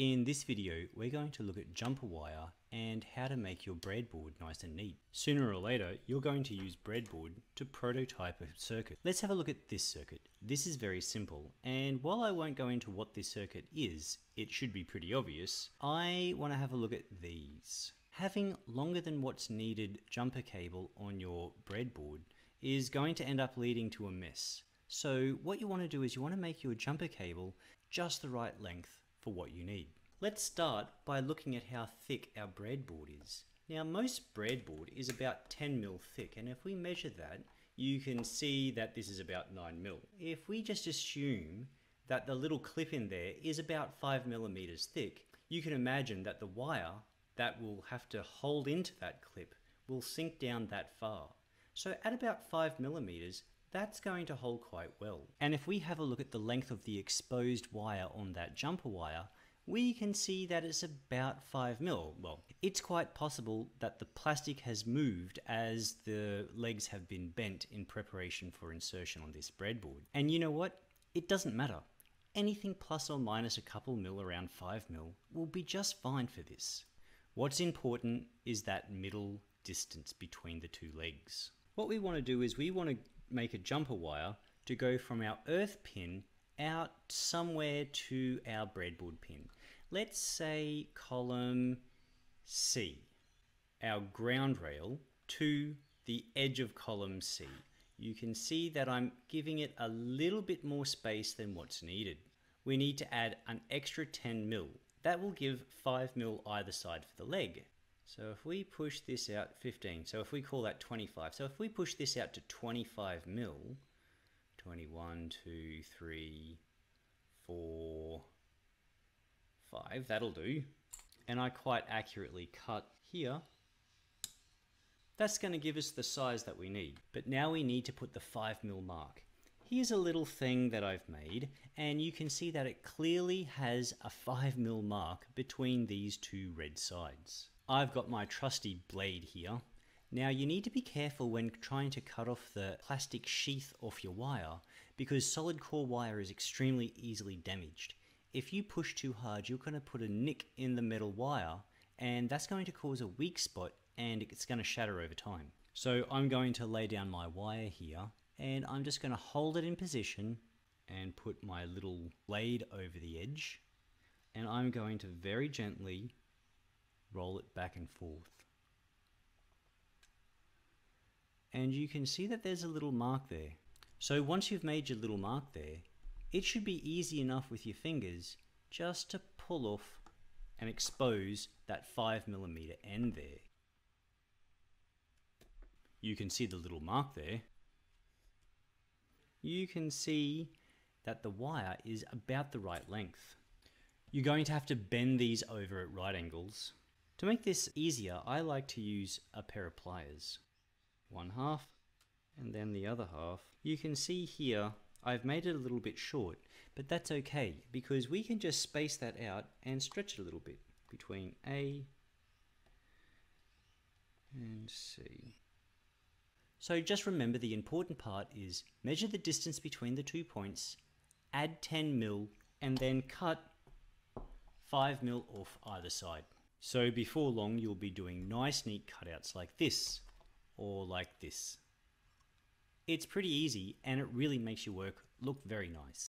In this video, we're going to look at jumper wire and how to make your breadboard nice and neat. Sooner or later, you're going to use breadboard to prototype a circuit. Let's have a look at this circuit. This is very simple, and while I won't go into what this circuit is, it should be pretty obvious, I want to have a look at these. Having longer than what's needed jumper cable on your breadboard is going to end up leading to a mess. So what you want to do is you want to make your jumper cable just the right length for what you need. Let's start by looking at how thick our breadboard is. Now most breadboard is about 10 mil thick and if we measure that you can see that this is about 9 mil. If we just assume that the little clip in there is about 5 millimeters thick, you can imagine that the wire that will have to hold into that clip will sink down that far. So at about 5 millimeters, that's going to hold quite well. And if we have a look at the length of the exposed wire on that jumper wire, we can see that it's about 5 mil. Well, it's quite possible that the plastic has moved as the legs have been bent in preparation for insertion on this breadboard. And you know what? It doesn't matter. Anything plus or minus a couple mil around 5 mil will be just fine for this. What's important is that middle distance between the two legs. What we want to do is we want to make a jumper wire to go from our earth pin out somewhere to our breadboard pin. Let's say column C, our ground rail to the edge of column C. You can see that I'm giving it a little bit more space than what's needed. We need to add an extra 10 mil. That will give 5 mil either side for the leg. So if we push this out 15, so if we call that 25, so if we push this out to 25 mil, 21, 2, 3, 4, 5, that'll do. And I quite accurately cut here. That's going to give us the size that we need. But now we need to put the 5 mil mark. Here's a little thing that I've made, and you can see that it clearly has a 5 mil mark between these two red sides. I've got my trusty blade here. Now you need to be careful when trying to cut off the plastic sheath off your wire because solid core wire is extremely easily damaged. If you push too hard you're going to put a nick in the metal wire and that's going to cause a weak spot and it's going to shatter over time. So I'm going to lay down my wire here and I'm just going to hold it in position and put my little blade over the edge and I'm going to very gently roll it back and forth. And you can see that there's a little mark there. So once you've made your little mark there, it should be easy enough with your fingers just to pull off and expose that 5 millimeter end there. You can see the little mark there. You can see that the wire is about the right length. You're going to have to bend these over at right angles to make this easier, I like to use a pair of pliers. One half and then the other half. You can see here I've made it a little bit short, but that's okay because we can just space that out and stretch it a little bit between A and C. So just remember the important part is measure the distance between the two points, add 10 mil, and then cut 5 mil off either side. So before long, you'll be doing nice neat cutouts like this or like this. It's pretty easy and it really makes your work look very nice.